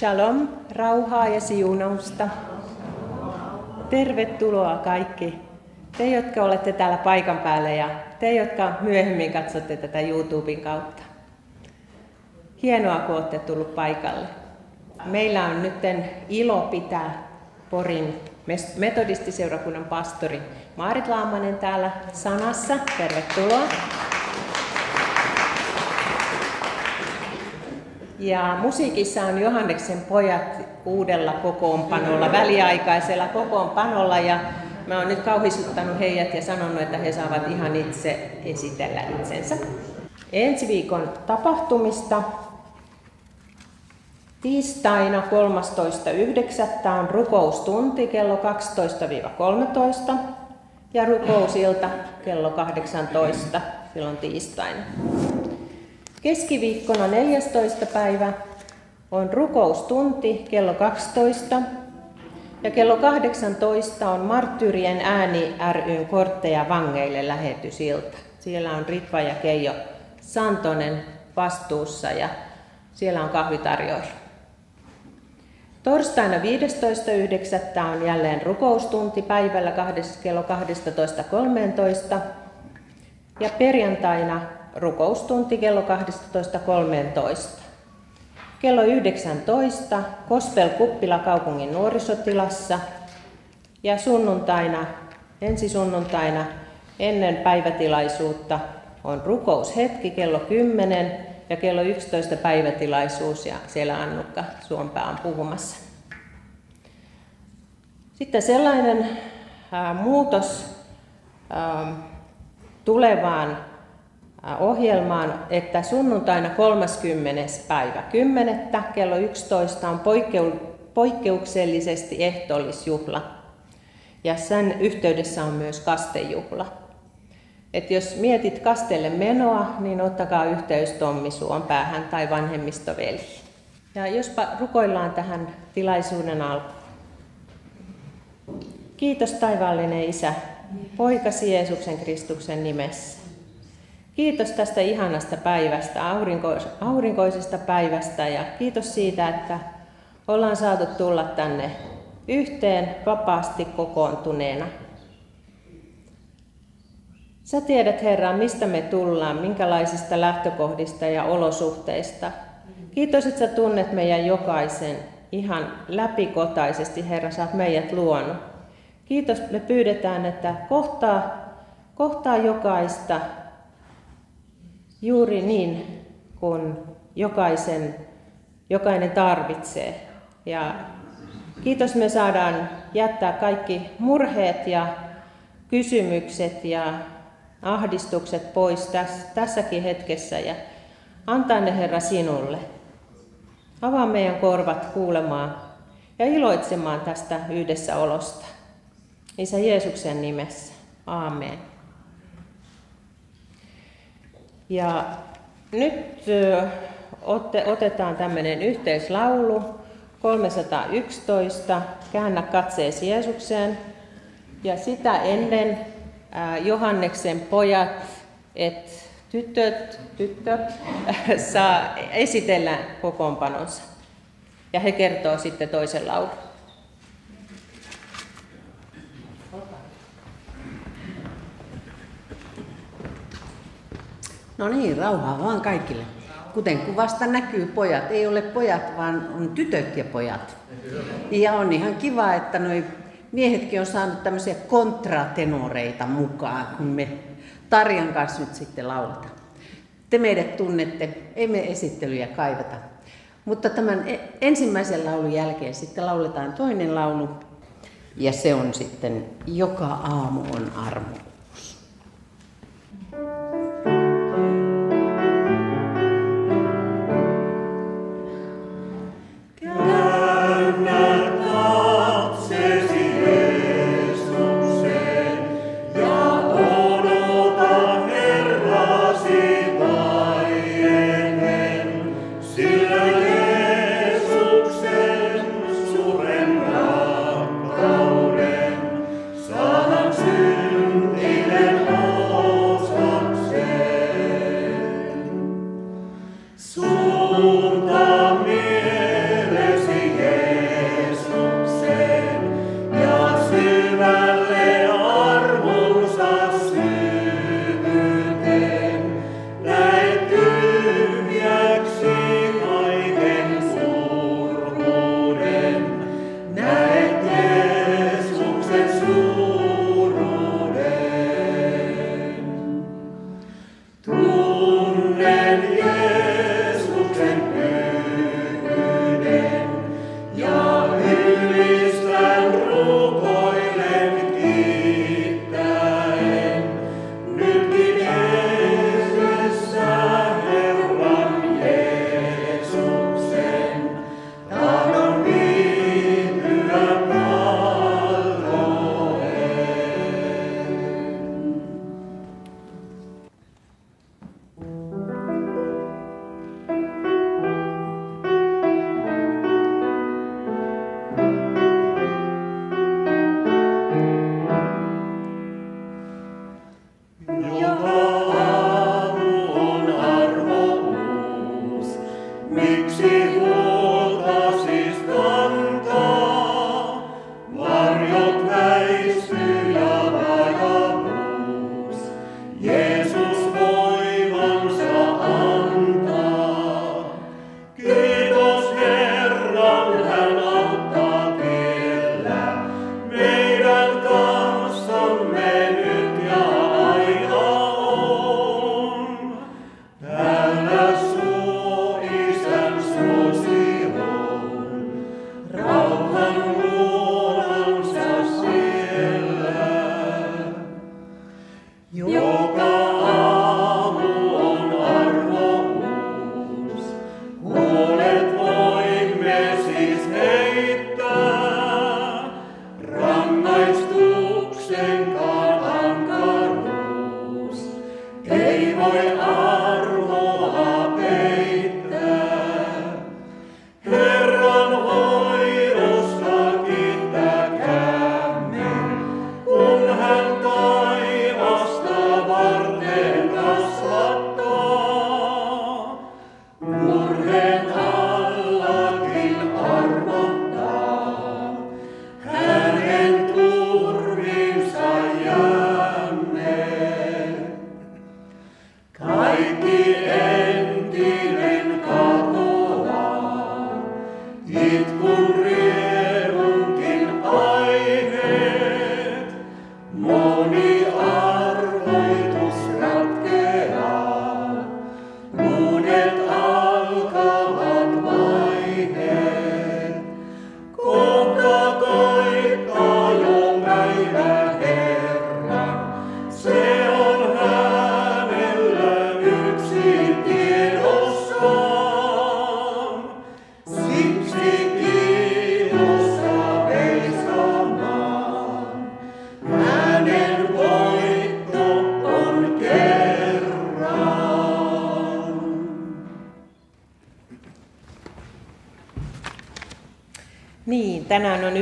Shalom, rauhaa ja siunausta. Tervetuloa kaikki. Te, jotka olette täällä paikan päällä ja te, jotka myöhemmin katsotte tätä YouTuben kautta. Hienoa, kun olette tullut paikalle. Meillä on nyt ilo pitää Porin metodistiseurakunnan pastori Maarit Laamanen täällä sanassa. Tervetuloa. Ja musiikissa on Johanneksen pojat uudella kokoonpanolla, väliaikaisella kokoonpanolla ja mä oon nyt kauhisuttanut heidät ja sanonut, että he saavat ihan itse esitellä itsensä. Ensi viikon tapahtumista. Tiistaina 13.9. on rukoustunti kello 12-13 ja rukousilta kello 18 silloin tiistaina. Keskiviikkona 14. päivä on rukoustunti kello 12 ja kello 18 on Marttyyrien ääni ryn kortteja vangeille lähetysilta. Siellä on Ritva ja Keijo Santonen vastuussa ja siellä on kahvitarjoilu. Torstaina 15.9. on jälleen rukoustunti päivällä kello 12.13. Ja perjantaina rukoustunti kello 12.13. Kello 19 Kospel Kuppila kaupungin nuorisotilassa ja sunnuntaina, ensi sunnuntaina ennen päivätilaisuutta on rukoushetki kello 10 ja kello 11 päivätilaisuus ja siellä Annukka Suompää on puhumassa. Sitten sellainen ää, muutos ää, tulevaan ohjelmaan, että sunnuntaina 30. päivä 10. kello 11 on poikkeuksellisesti ehtoollisjuhla. Ja sen yhteydessä on myös kastejuhla. Et jos mietit kastelle menoa, niin ottakaa yhteys Tommi Suon päähän tai vanhemmistoveli. Ja jospa rukoillaan tähän tilaisuuden alkuun. Kiitos taivaallinen Isä, poikasi Jeesuksen Kristuksen nimessä. Kiitos tästä ihanasta päivästä, aurinkoisesta päivästä ja kiitos siitä, että ollaan saatu tulla tänne yhteen vapaasti kokoontuneena. Sä tiedät, Herra, mistä me tullaan, minkälaisista lähtökohdista ja olosuhteista. Kiitos, että sä tunnet meidän jokaisen ihan läpikotaisesti, Herra, sä oot meidät luonut. Kiitos, me pyydetään, että kohtaa, kohtaa jokaista juuri niin kuin jokaisen, jokainen tarvitsee. Ja kiitos me saadaan jättää kaikki murheet ja kysymykset ja ahdistukset pois täs, tässäkin hetkessä ja antaa ne Herra sinulle. Avaa meidän korvat kuulemaan ja iloitsemaan tästä yhdessäolosta. Isä Jeesuksen nimessä. Aamen. Ja nyt otetaan tämmöinen yhteislaulu 311, Käännä katseesi Jeesukseen. Ja sitä ennen Johanneksen pojat, että tytöt, tytöt saa esitellä kokoonpanonsa. Ja he kertoo sitten toisen laulun. No niin, rauhaa vaan kaikille. Kuten kuvasta näkyy, pojat ei ole pojat, vaan on tytöt ja pojat. Ja on ihan kiva, että noi miehetkin on saanut tämmöisiä kontratenoreita mukaan, kun me Tarjan kanssa nyt sitten lauletaan. Te meidät tunnette, ei me esittelyjä kaivata. Mutta tämän e- ensimmäisen laulun jälkeen sitten lauletaan toinen laulu, ja se on sitten Joka aamu on armo.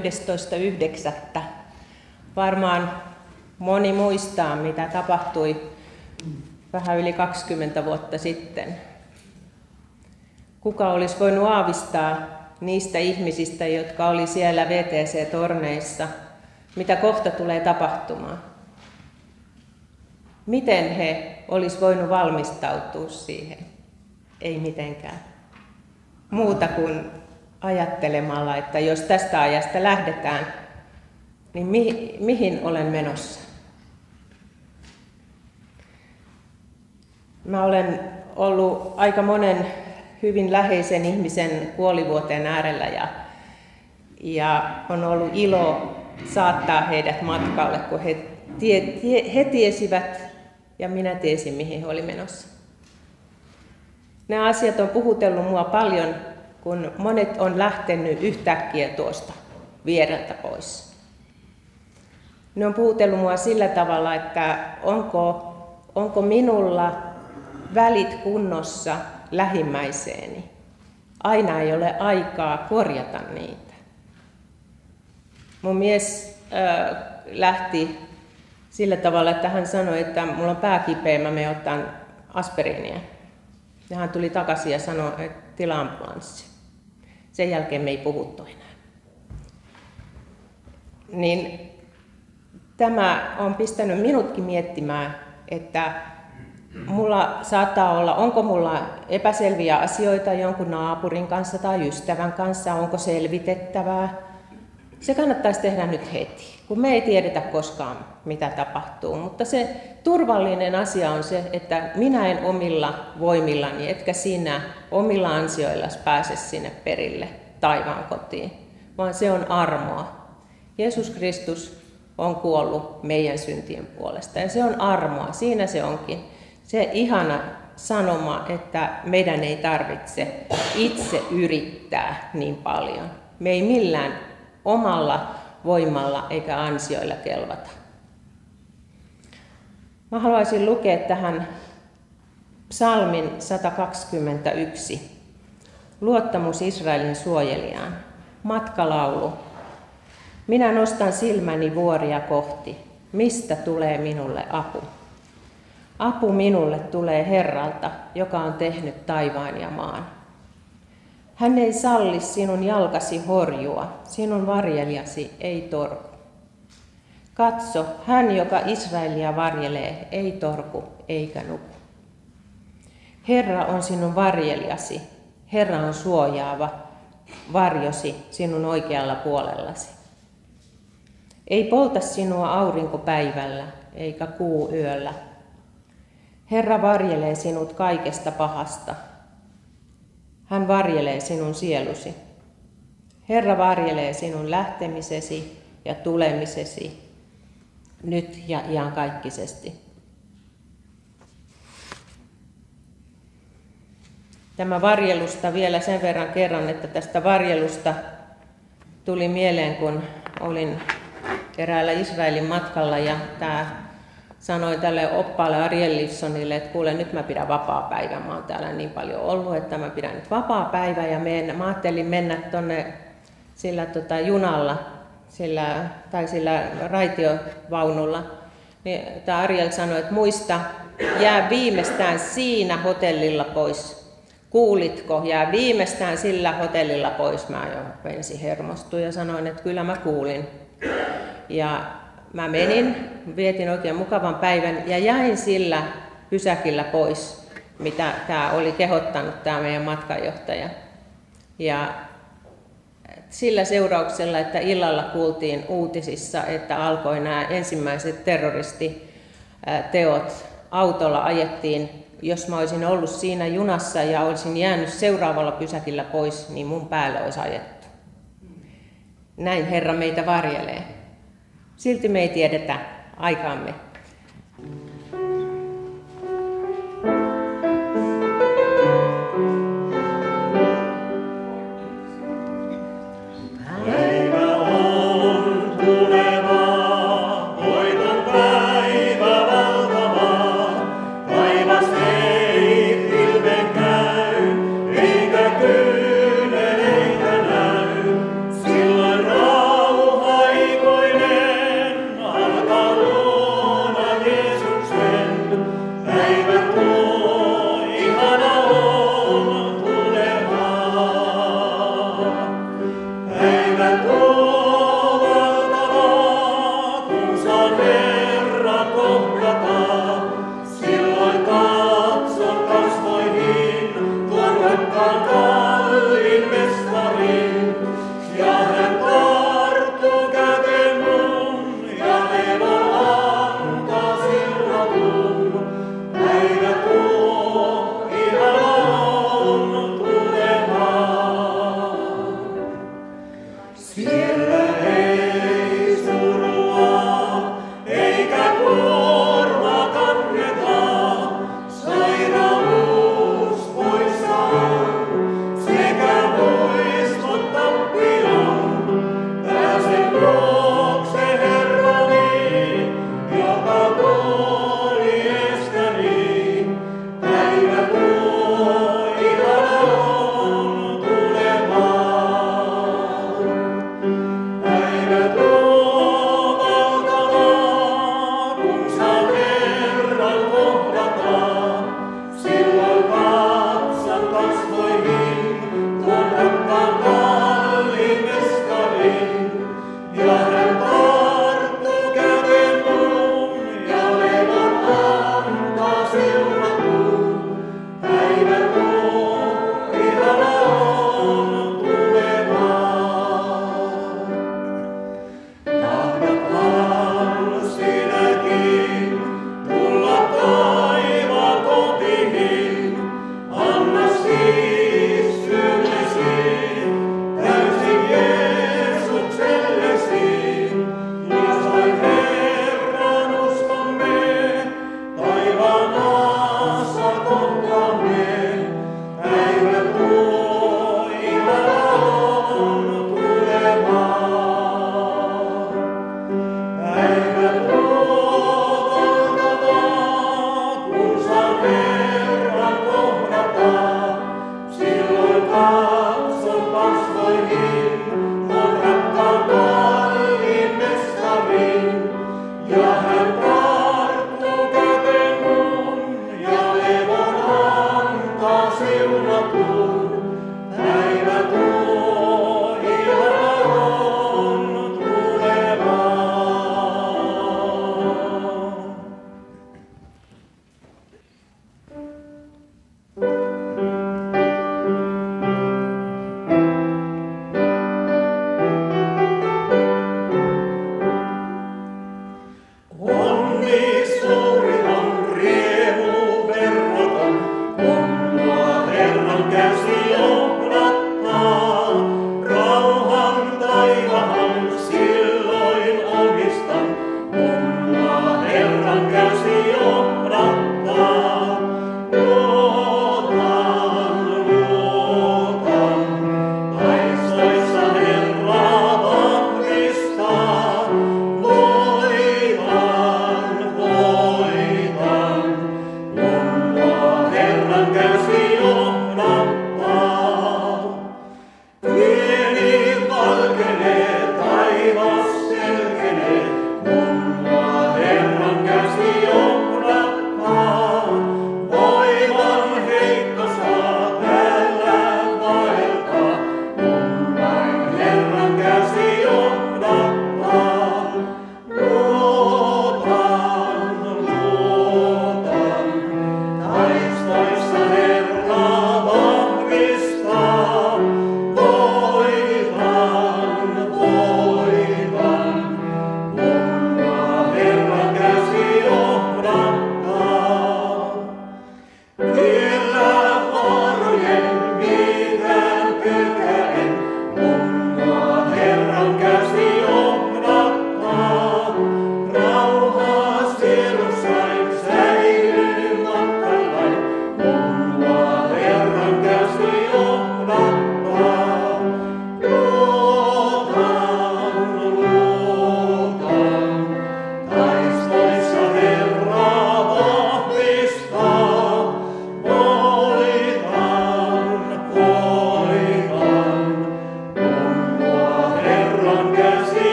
11.9. Varmaan moni muistaa, mitä tapahtui vähän yli 20 vuotta sitten. Kuka olisi voinut aavistaa niistä ihmisistä, jotka oli siellä VTC-torneissa, mitä kohta tulee tapahtumaan? Miten he olisi voinut valmistautua siihen? Ei mitenkään. Muuta kuin ajattelemalla, että jos tästä ajasta lähdetään, niin mihin, mihin olen menossa? Mä olen ollut aika monen hyvin läheisen ihmisen kuolivuoteen äärellä ja, ja on ollut ilo saattaa heidät matkalle, kun he, tie, tie, he tiesivät ja minä tiesin, mihin he oli menossa. Nämä asiat on puhutellut mua paljon, kun monet on lähtenyt yhtäkkiä tuosta viereltä pois. Ne on puhutellut mua sillä tavalla, että onko, onko minulla välit kunnossa lähimmäiseeni. Aina ei ole aikaa korjata niitä. Mun mies äh, lähti sillä tavalla, että hän sanoi, että mulla on pää kipeä, mä menen ottaa aspiriinia. Ja hän tuli takaisin ja sanoi, että tila ambulanssi. Sen jälkeen me ei puhuttu enää. Niin tämä on pistänyt minutkin miettimään, että mulla saattaa olla, onko mulla epäselviä asioita jonkun naapurin kanssa tai ystävän kanssa, onko selvitettävää. Se kannattaisi tehdä nyt heti kun me ei tiedetä koskaan, mitä tapahtuu. Mutta se turvallinen asia on se, että minä en omilla voimillani, etkä sinä omilla ansioilla pääse sinne perille taivaan kotiin, vaan se on armoa. Jeesus Kristus on kuollut meidän syntien puolesta ja se on armoa, siinä se onkin. Se ihana sanoma, että meidän ei tarvitse itse yrittää niin paljon. Me ei millään omalla voimalla eikä ansioilla kelvata. Mä haluaisin lukea tähän psalmin 121. Luottamus Israelin suojelijaan. Matkalaulu. Minä nostan silmäni vuoria kohti. Mistä tulee minulle apu? Apu minulle tulee Herralta, joka on tehnyt taivaan ja maan. Hän ei salli sinun jalkasi horjua, sinun varjelijasi ei torku. Katso, hän, joka Israelia varjelee, ei torku eikä nuku. Herra on sinun varjelijasi, Herra on suojaava varjosi sinun oikealla puolellasi. Ei polta sinua aurinko päivällä eikä kuu yöllä. Herra varjelee sinut kaikesta pahasta, hän varjelee sinun sielusi. Herra varjelee sinun lähtemisesi ja tulemisesi nyt ja iankaikkisesti. Tämä varjelusta vielä sen verran kerran, että tästä varjelusta tuli mieleen, kun olin eräällä Israelin matkalla ja tämä sanoin tälle oppaalle Ariel Lissonille, että kuule nyt mä pidän vapaa-päivän, mä oon täällä niin paljon ollut, että mä pidän nyt vapaa-päivän ja menen, mä ajattelin mennä tonne sillä tota, junalla sillä, tai sillä raitiovaunulla. Niin, tämä Ariel sanoi, että muista, jää viimeistään siinä hotellilla pois. Kuulitko? Jää viimeistään sillä hotellilla pois. Mä jo ensin hermostuin ja sanoin, että kyllä mä kuulin. Ja mä menin, vietin oikein mukavan päivän ja jäin sillä pysäkillä pois, mitä tämä oli kehottanut tämä meidän matkanjohtaja. Ja sillä seurauksella, että illalla kuultiin uutisissa, että alkoi nämä ensimmäiset terroristiteot. Autolla ajettiin, jos mä olisin ollut siinä junassa ja olisin jäänyt seuraavalla pysäkillä pois, niin mun päälle olisi ajettu. Näin Herra meitä varjelee. Silti me ei tiedetä aikaamme.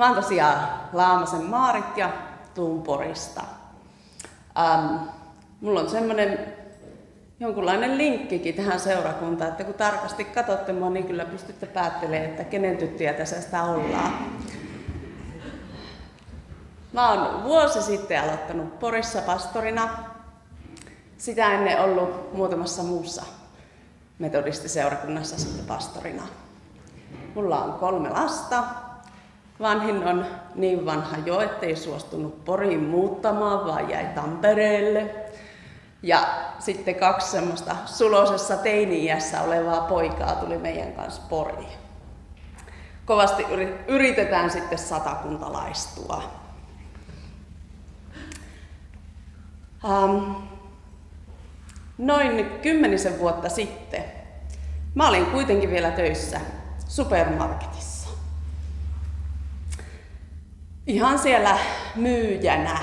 Mä oon tosiaan Laamasen Maarit ja tuun Porista. Ähm, mulla on semmoinen jonkunlainen linkkikin tähän seurakuntaan, että kun tarkasti katsotte mua, niin kyllä pystytte päättelemään, että kenen tyttiä tässä sitä ollaan. Mä oon vuosi sitten aloittanut Porissa pastorina sitä ennen ollut muutamassa muussa metodistiseurakunnassa sitten pastorina. Mulla on kolme lasta. Vanhin on niin vanha jo, ettei suostunut Poriin muuttamaan, vaan jäi Tampereelle. Ja sitten kaksi semmoista sulosessa teini-iässä olevaa poikaa tuli meidän kanssa Poriin. Kovasti yritetään sitten satakuntalaistua. Um, noin kymmenisen vuotta sitten mä olin kuitenkin vielä töissä supermarketissa. Ihan siellä myyjänä.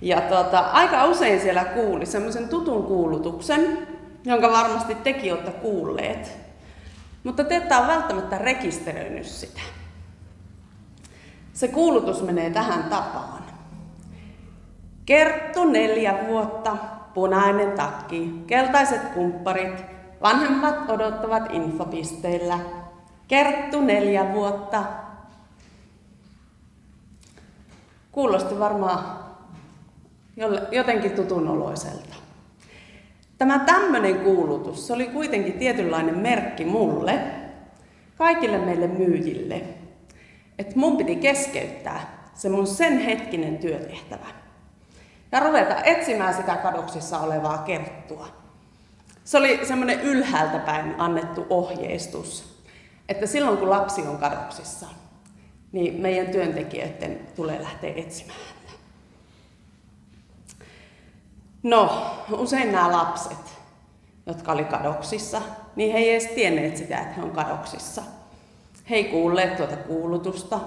Ja tota, aika usein siellä kuuli semmoisen tutun kuulutuksen, jonka varmasti tekin olette kuulleet. Mutta te ette ole välttämättä rekisteröinyt sitä. Se kuulutus menee tähän tapaan. Kerttu neljä vuotta punainen takki, keltaiset kumpparit, vanhemmat odottavat infopisteillä. Kerttu neljä vuotta. Kuulosti varmaan jotenkin tutun oloiselta. Tämä tämmöinen kuulutus, se oli kuitenkin tietynlainen merkki mulle, kaikille meille myyjille, että mun piti keskeyttää se mun sen hetkinen työtehtävä ja ruveta etsimään sitä kadoksissa olevaa kerttua. Se oli semmoinen ylhäältä päin annettu ohjeistus, että silloin kun lapsi on kadoksissa, niin meidän työntekijöiden tulee lähteä etsimään. No, usein nämä lapset, jotka oli kadoksissa, niin he ei edes tienneet sitä, että he on kadoksissa. He ei kuulleet tuota kuulutusta,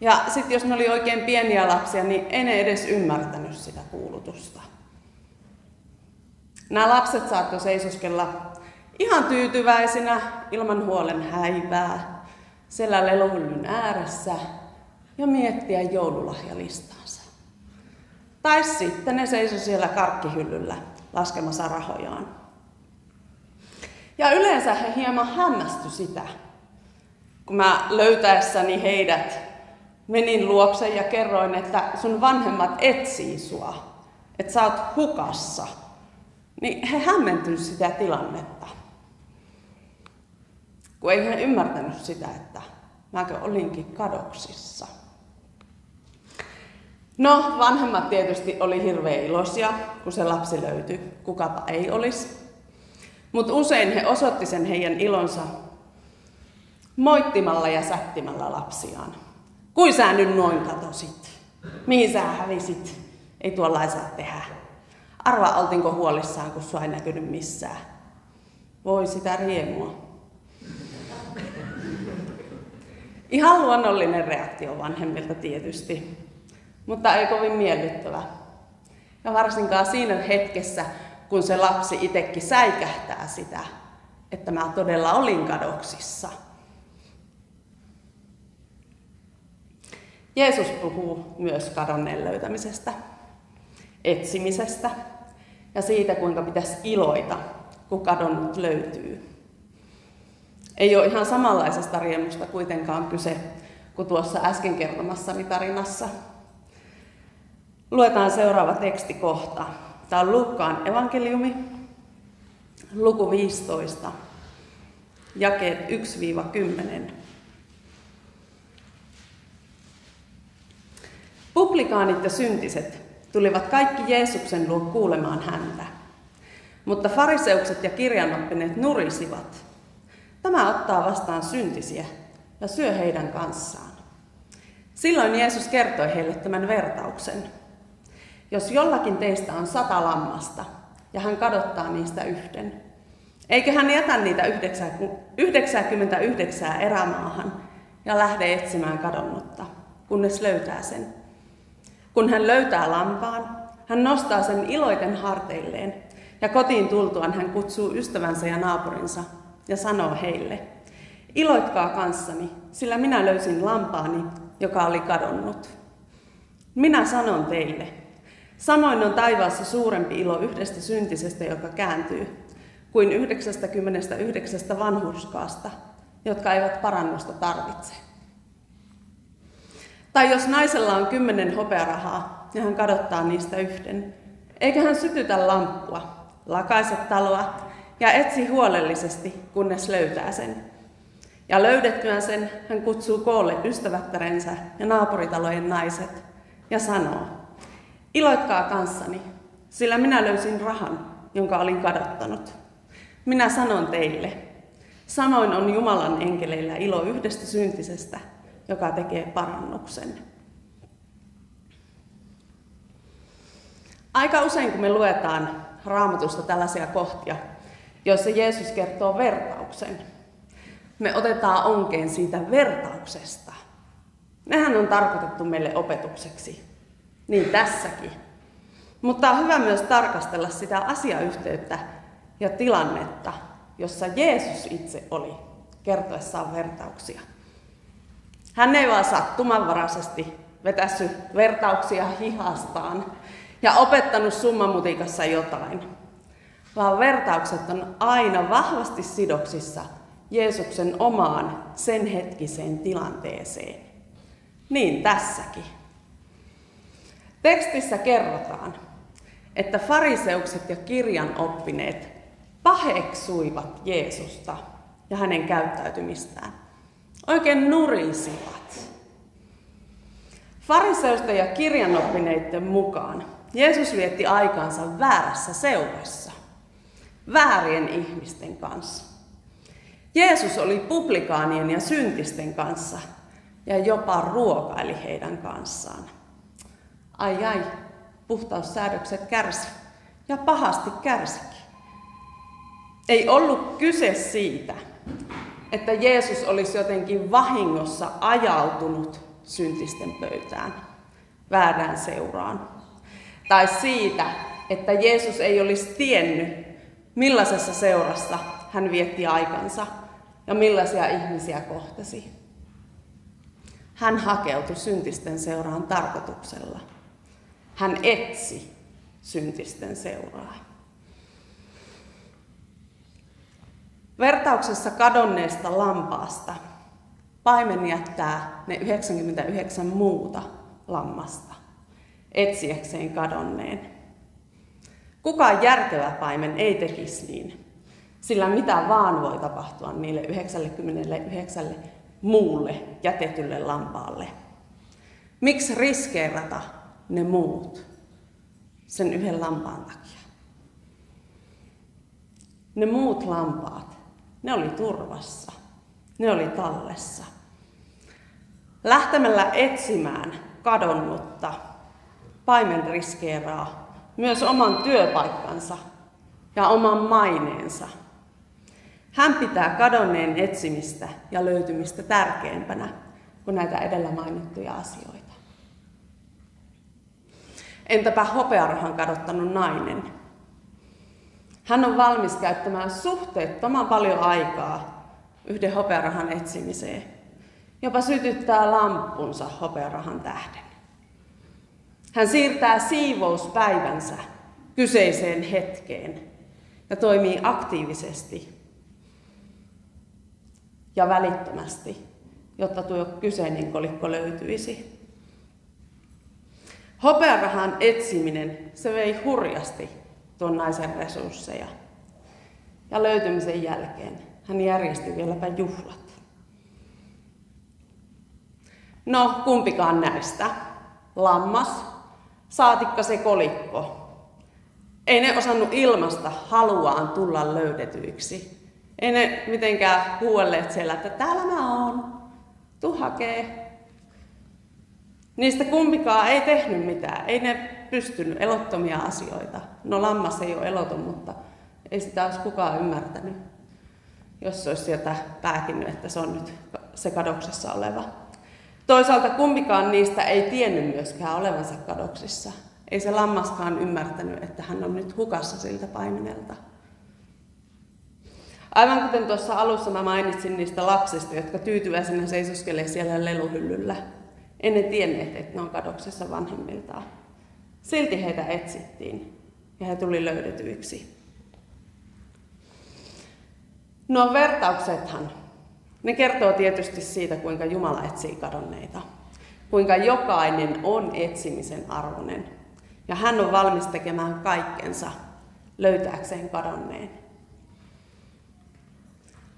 ja sitten jos ne oli oikein pieniä lapsia, niin ei ne edes ymmärtänyt sitä kuulutusta. Nämä lapset saattoi seisoskella ihan tyytyväisinä, ilman huolen häivää, siellä leluhyllyn ääressä ja miettiä joululahjalistansa. Tai sitten ne seisoi siellä karkkihyllyllä laskemassa rahojaan. Ja yleensä he hieman hämmästy sitä, kun mä löytäessäni heidät menin luokse ja kerroin, että sun vanhemmat etsii sua. että sä oot hukassa, niin he hämmentyivät sitä tilannetta. Kun ei he ymmärtänyt sitä, että mäkö olinkin kadoksissa. No, vanhemmat tietysti oli hirveän iloisia, kun se lapsi löytyi. Kukapa ei olisi. Mutta usein he osoitti sen heidän ilonsa moittimalla ja sättimällä lapsiaan. Kuin sä nyt noin katosit? Mihin sä hävisit? Ei tuolla saa tehdä. Arva, oltinko huolissaan, kun sua ei näkynyt missään. Voi sitä riemua. Ihan luonnollinen reaktio vanhemmilta tietysti, mutta ei kovin miellyttävä. Ja varsinkaan siinä hetkessä, kun se lapsi itsekin säikähtää sitä, että mä todella olin kadoksissa. Jeesus puhuu myös kadonneen löytämisestä, etsimisestä ja siitä, kuinka pitäisi iloita, kun kadonnut löytyy. Ei ole ihan samanlaisesta riemusta kuitenkaan kyse kuin tuossa äsken kertomassani tarinassa. Luetaan seuraava teksti kohta. Tämä on Lukkaan evankeliumi, luku 15, jakeet 1-10. Publikaanit ja syntiset tulivat kaikki Jeesuksen luo kuulemaan häntä. Mutta fariseukset ja kirjanoppineet nurisivat. Tämä ottaa vastaan syntisiä ja syö heidän kanssaan. Silloin Jeesus kertoi heille tämän vertauksen. Jos jollakin teistä on sata lammasta ja hän kadottaa niistä yhden, eikö hän jätä niitä 99 erämaahan ja lähde etsimään kadonnutta, kunnes löytää sen? Kun hän löytää lampaan, hän nostaa sen iloiten harteilleen ja kotiin tultuaan hän kutsuu ystävänsä ja naapurinsa ja sanoo heille, iloitkaa kanssani, sillä minä löysin lampaani, joka oli kadonnut. Minä sanon teille, samoin on taivaassa suurempi ilo yhdestä syntisestä, joka kääntyy, kuin 99 vanhurskaasta, jotka eivät parannusta tarvitse. Tai jos naisella on kymmenen hopearahaa ja hän kadottaa niistä yhden, eikä hän sytytä lamppua, lakaise taloa ja etsi huolellisesti, kunnes löytää sen. Ja löydettyään sen hän kutsuu koolle ystävättärensä ja naapuritalojen naiset ja sanoo, iloitkaa kanssani, sillä minä löysin rahan, jonka olin kadottanut. Minä sanon teille, samoin on Jumalan enkeleillä ilo yhdestä syntisestä, joka tekee parannuksen. Aika usein, kun me luetaan raamatusta tällaisia kohtia, joissa Jeesus kertoo vertauksen, me otetaan onkeen siitä vertauksesta. Nehän on tarkoitettu meille opetukseksi, niin tässäkin. Mutta on hyvä myös tarkastella sitä asiayhteyttä ja tilannetta, jossa Jeesus itse oli kertoessaan vertauksia. Hän ei vaan sattumanvaraisesti vetässyt vertauksia hihastaan ja opettanut summamutikassa jotain, vaan vertaukset on aina vahvasti sidoksissa Jeesuksen omaan sen hetkiseen tilanteeseen. Niin tässäkin. Tekstissä kerrotaan, että fariseukset ja kirjan oppineet paheksuivat Jeesusta ja hänen käyttäytymistään oikein nurisivat. Fariseusta ja kirjanoppineiden mukaan Jeesus vietti aikaansa väärässä seurassa, väärien ihmisten kanssa. Jeesus oli publikaanien ja syntisten kanssa ja jopa ruokaili heidän kanssaan. Ai ai, puhtaussäädökset kärsi ja pahasti kärsikin. Ei ollut kyse siitä, että Jeesus olisi jotenkin vahingossa ajautunut syntisten pöytään, väärään seuraan. Tai siitä, että Jeesus ei olisi tiennyt, millaisessa seurassa hän vietti aikansa ja millaisia ihmisiä kohtasi. Hän hakeutui syntisten seuraan tarkoituksella. Hän etsi syntisten seuraa. Vertauksessa kadonneesta lampaasta paimen jättää ne 99 muuta lammasta etsiäkseen kadonneen. Kukaan järkevä paimen ei tekisi niin, sillä mitä vaan voi tapahtua niille 99 muulle jätetylle lampaalle. Miksi riskeerata ne muut sen yhden lampaan takia? Ne muut lampaat, ne oli turvassa, ne oli tallessa. Lähtemällä etsimään kadonnutta, paimen riskeeraa myös oman työpaikkansa ja oman maineensa. Hän pitää kadonneen etsimistä ja löytymistä tärkeämpänä kuin näitä edellä mainittuja asioita. Entäpä hopearahan kadottanut nainen? Hän on valmis käyttämään suhteettoman paljon aikaa yhden hopearahan etsimiseen. Jopa sytyttää lampunsa hopearahan tähden. Hän siirtää siivouspäivänsä kyseiseen hetkeen ja toimii aktiivisesti ja välittömästi, jotta tuo kyseinen kolikko löytyisi. Hopearahan etsiminen, se vei hurjasti tuon naisen resursseja. Ja löytymisen jälkeen hän järjesti vieläpä juhlat. No, kumpikaan näistä. Lammas, saatikka se kolikko. Ei ne osannut ilmasta haluaan tulla löydetyiksi. Ei ne mitenkään huuelleet siellä, että täällä mä oon, tu hakee. Niistä kumpikaan ei tehnyt mitään, ei ne pystynyt elottomia asioita. No lammas ei ole eloton, mutta ei sitä olisi kukaan ymmärtänyt, jos olisi sieltä päätinnyt, että se on nyt se kadoksessa oleva. Toisaalta kumpikaan niistä ei tiennyt myöskään olevansa kadoksissa. Ei se lammaskaan ymmärtänyt, että hän on nyt hukassa siltä paimenelta. Aivan kuten tuossa alussa mä mainitsin niistä lapsista, jotka tyytyväisenä seisoskelee siellä leluhyllyllä. En ne tienneet, että ne on kadoksessa vanhemmiltaan. Silti heitä etsittiin ja he tuli löydetyiksi. No vertauksethan, ne kertoo tietysti siitä, kuinka Jumala etsii kadonneita. Kuinka jokainen on etsimisen arvoinen. Ja hän on valmis tekemään kaikkensa löytääkseen kadonneen.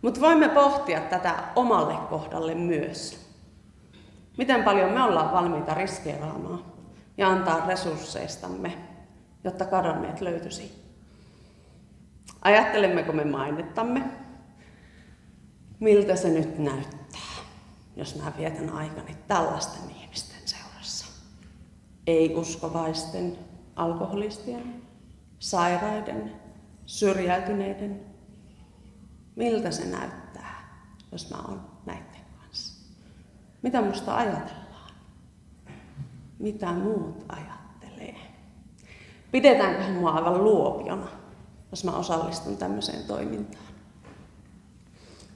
Mutta voimme pohtia tätä omalle kohdalle myös. Miten paljon me ollaan valmiita riskeeraamaan ja antaa resursseistamme, jotta kadonneet löytyisi. Ajattelemmeko me mainettamme? Miltä se nyt näyttää, jos mä vietän aikani tällaisten ihmisten seurassa? Ei-uskovaisten, alkoholistien, sairaiden, syrjäytyneiden, miltä se näyttää, jos mä oon näiden kanssa? Mitä musta ajatellaan? Mitä muut ajattelee? Pidetäänkö mua aivan luopiona, jos mä osallistun tämmöiseen toimintaan?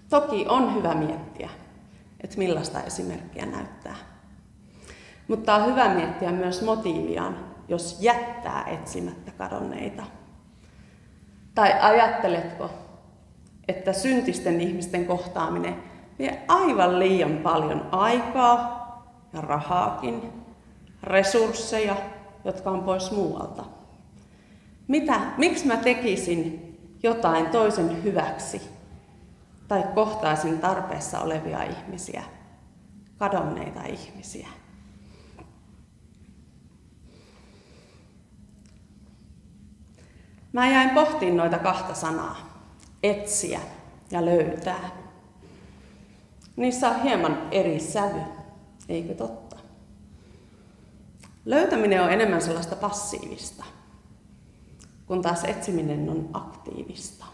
Toki on hyvä miettiä, että millaista esimerkkiä näyttää. Mutta on hyvä miettiä myös motiiviaan, jos jättää etsimättä kadonneita. Tai ajatteletko, että syntisten ihmisten kohtaaminen vie aivan liian paljon aikaa ja rahaakin, resursseja, jotka on pois muualta. Mitä, miksi mä tekisin jotain toisen hyväksi tai kohtaisin tarpeessa olevia ihmisiä, kadonneita ihmisiä? Mä jäin pohtiin noita kahta sanaa etsiä ja löytää. Niissä on hieman eri sävy, eikö totta? Löytäminen on enemmän sellaista passiivista, kun taas etsiminen on aktiivista.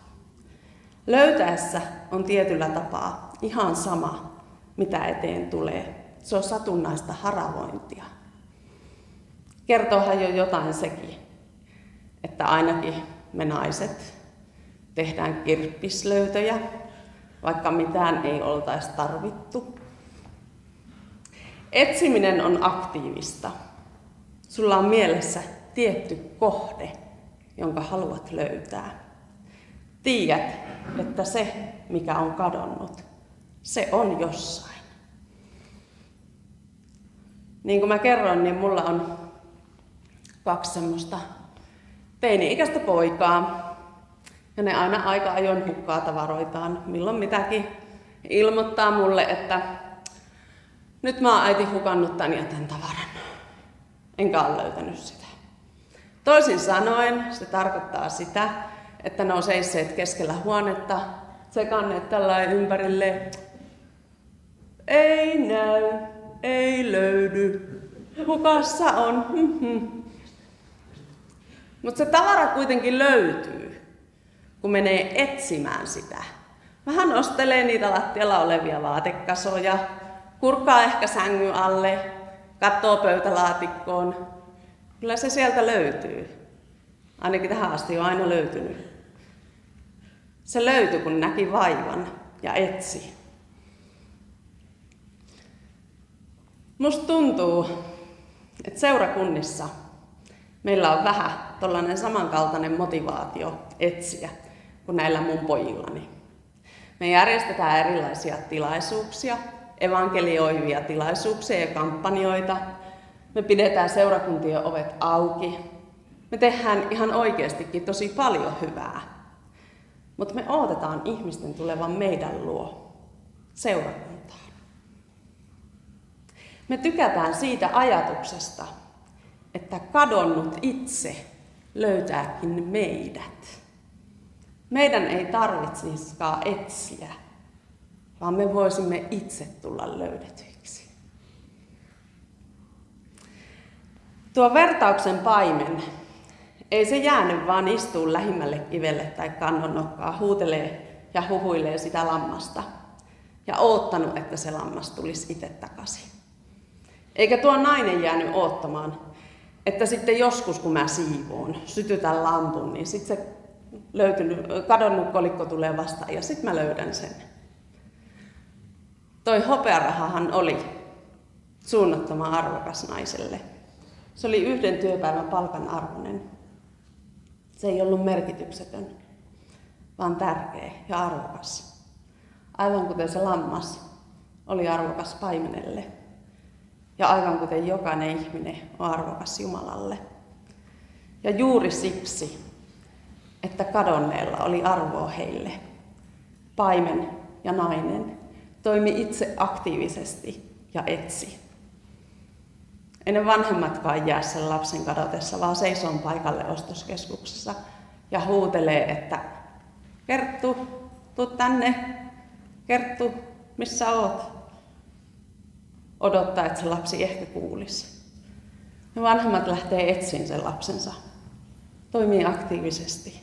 Löytäessä on tietyllä tapaa ihan sama, mitä eteen tulee. Se on satunnaista haravointia. Kertoohan jo jotain sekin, että ainakin me naiset tehdään kirppislöytöjä, vaikka mitään ei oltaisi tarvittu. Etsiminen on aktiivista. Sulla on mielessä tietty kohde, jonka haluat löytää. Tiedät, että se, mikä on kadonnut, se on jossain. Niin kuin mä kerroin, niin mulla on kaksi semmoista teini-ikäistä poikaa. Ja ne aina aika ajoin hukkaa tavaroitaan, milloin mitäkin. Ilmoittaa mulle, että nyt mä oon äiti hukannut tän ja tän tavaran. Enkä ole löytänyt sitä. Toisin sanoen se tarkoittaa sitä, että ne on seisseet keskellä huonetta, sekanneet tällä ympärille. Ei näy, ei löydy, hukassa on. Mutta se tavara kuitenkin löytyy, kun menee etsimään sitä. Vähän ostelee niitä lattialla olevia vaatekasoja, kurkkaa ehkä sängyn alle, katsoo pöytälaatikkoon. Kyllä se sieltä löytyy. Ainakin tähän asti on aina löytynyt. Se löytyi, kun näki vaivan ja etsi. Musta tuntuu, että seurakunnissa meillä on vähän tollainen samankaltainen motivaatio etsiä kuin näillä mun pojillani. Me järjestetään erilaisia tilaisuuksia, evankelioivia tilaisuuksia ja kampanjoita. Me pidetään seurakuntien ovet auki. Me tehdään ihan oikeastikin tosi paljon hyvää. Mutta me odotetaan ihmisten tulevan meidän luo, seurakuntaan. Me tykätään siitä ajatuksesta, että kadonnut itse löytääkin meidät. Meidän ei tarvitsisikaan etsiä, vaan me voisimme itse tulla löydetyiksi. Tuo vertauksen paimen, ei se jäänyt vaan istuu lähimmälle kivelle tai kannonnokkaa, huutelee ja huhuilee sitä lammasta ja oottanut, että se lammas tulisi itse takaisin. Eikä tuo nainen jäänyt oottamaan, että sitten joskus kun mä siivoon, sytytän lampun, niin sitten se löytynyt, kadonnut kolikko tulee vastaan ja sitten mä löydän sen. Toi hopearahahan oli suunnattoman arvokas naiselle. Se oli yhden työpäivän palkan arvoinen. Se ei ollut merkityksetön, vaan tärkeä ja arvokas. Aivan kuten se lammas oli arvokas paimenelle. Ja aivan kuten jokainen ihminen on arvokas Jumalalle. Ja juuri siksi, että kadonneella oli arvoa heille, paimen ja nainen toimi itse aktiivisesti ja etsi. Ei ne vanhemmatkaan jää sen lapsen kadotessa, vaan seisoo paikalle ostoskeskuksessa ja huutelee, että Kerttu, tuu tänne. Kerttu, missä oot? Odottaa, että se lapsi ehkä kuulisi. Ne vanhemmat lähtee etsiin sen lapsensa. Toimii aktiivisesti.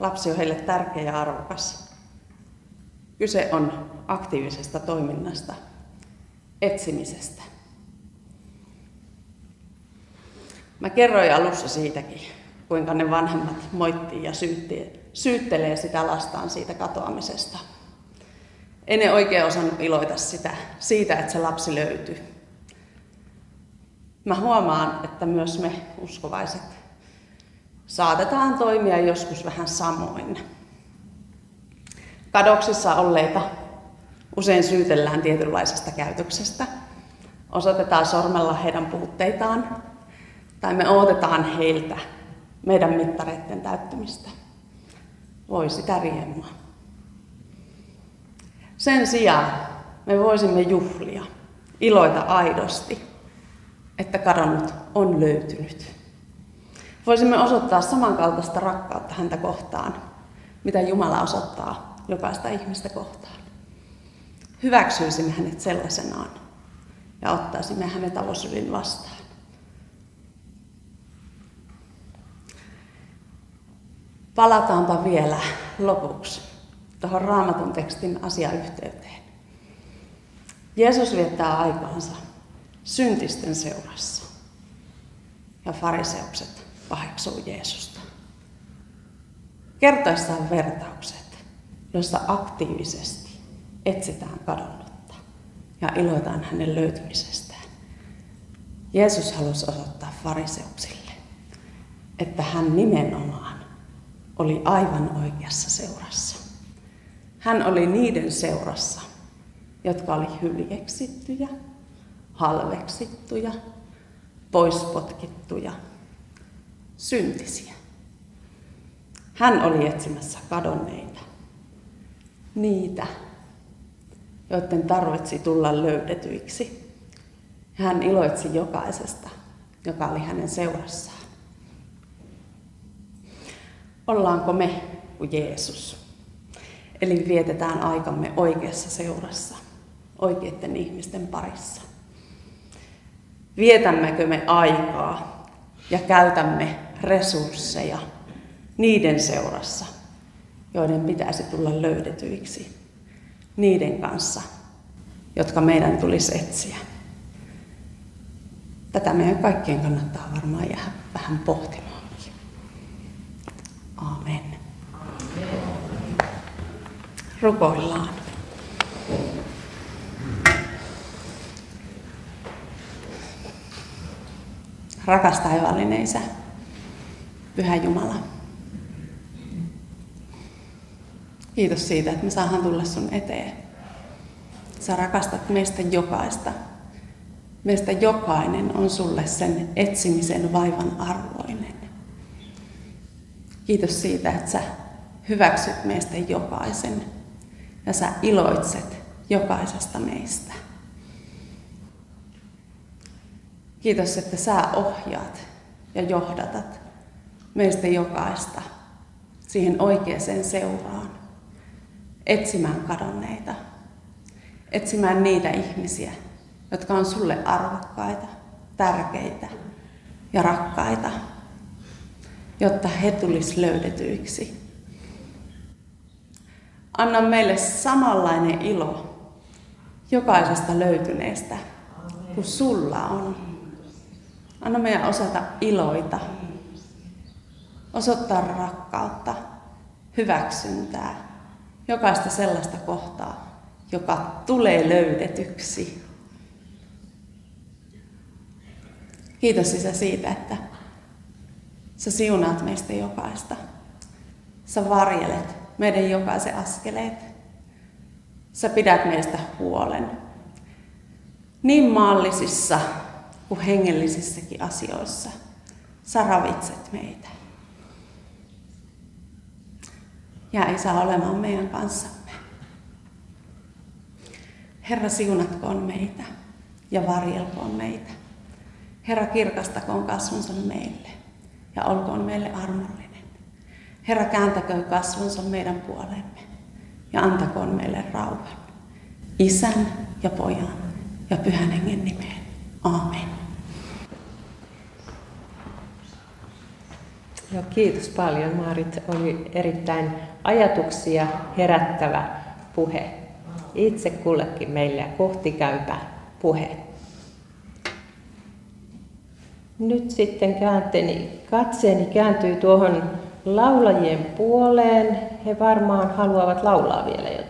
Lapsi on heille tärkeä ja arvokas. Kyse on aktiivisesta toiminnasta, etsimisestä. Mä kerroin alussa siitäkin, kuinka ne vanhemmat moittii ja syytti, syyttelee sitä lastaan siitä katoamisesta. Ei ne oikein osannut iloita sitä, siitä, että se lapsi löytyy. Mä huomaan, että myös me uskovaiset saatetaan toimia joskus vähän samoin. Kadoksissa olleita usein syytellään tietynlaisesta käytöksestä. Osoitetaan sormella heidän puutteitaan tai me odotetaan heiltä meidän mittareiden täyttymistä. Voi sitä riemua. Sen sijaan me voisimme juhlia, iloita aidosti, että kadonnut on löytynyt. Voisimme osoittaa samankaltaista rakkautta häntä kohtaan, mitä Jumala osoittaa jokaista ihmistä kohtaan. Hyväksyisimme hänet sellaisenaan ja ottaisimme hänet avosylin vastaan. Palataanpa vielä lopuksi tuohon raamatun tekstin asiayhteyteen. Jeesus viettää aikaansa syntisten seurassa ja fariseukset paheksuu Jeesusta. Kertoissaan vertaukset, joissa aktiivisesti etsitään kadonnutta ja iloitaan hänen löytymisestään. Jeesus halusi osoittaa fariseuksille, että hän nimenomaan oli aivan oikeassa seurassa. Hän oli niiden seurassa, jotka oli hyljeksittyjä, halveksittuja, poispotkittuja, syntisiä. Hän oli etsimässä kadonneita. Niitä, joiden tarvitsi tulla löydetyiksi. Hän iloitsi jokaisesta, joka oli hänen seurassaan. Ollaanko me kuin Jeesus? Eli vietetään aikamme oikeassa seurassa, oikeiden ihmisten parissa. Vietämmekö me aikaa ja käytämme resursseja niiden seurassa, joiden pitäisi tulla löydetyiksi, niiden kanssa, jotka meidän tulisi etsiä. Tätä meidän kaikkien kannattaa varmaan jäädä vähän pohtimaankin. Amen. Rukoillaan. Rakas taivaallinen Isä, Pyhä Jumala. Kiitos siitä, että me saadaan tulla sun eteen. Sä rakastat meistä jokaista. Meistä jokainen on sulle sen etsimisen vaivan arvoinen. Kiitos siitä, että sä hyväksyt meistä jokaisen ja sä iloitset jokaisesta meistä. Kiitos, että sä ohjaat ja johdatat meistä jokaista siihen oikeaan seuraan, etsimään kadonneita, etsimään niitä ihmisiä, jotka on sulle arvokkaita, tärkeitä ja rakkaita, jotta he tulis löydetyiksi. Anna meille samanlainen ilo jokaisesta löytyneestä kuin sulla on. Anna meidän osata iloita, osoittaa rakkautta, hyväksyntää, jokaista sellaista kohtaa, joka tulee löydetyksi. Kiitos Isä siitä, että sä siunaat meistä jokaista. Sä varjelet meidän jokaisen askeleet. Sä pidät meistä huolen. Niin maallisissa kuin hengellisissäkin asioissa. Sä ravitset meitä. Ja saa olemaan meidän kanssamme. Herra, siunatkoon meitä ja varjelkoon meitä. Herra, kirkastakoon kasvonsa meille ja olkoon meille armollinen. Herra, kääntäköön kasvonsa meidän puolemme ja antakoon meille rauhan. Isän ja pojan ja pyhän hengen nimeen. Aamen. Joo, kiitos paljon Maarit. Oli erittäin ajatuksia herättävä puhe. Itse kullekin meille kohti käypä puhe. Nyt sitten käänteeni, katseeni kääntyy tuohon laulajien puoleen. He varmaan haluavat laulaa vielä jotain.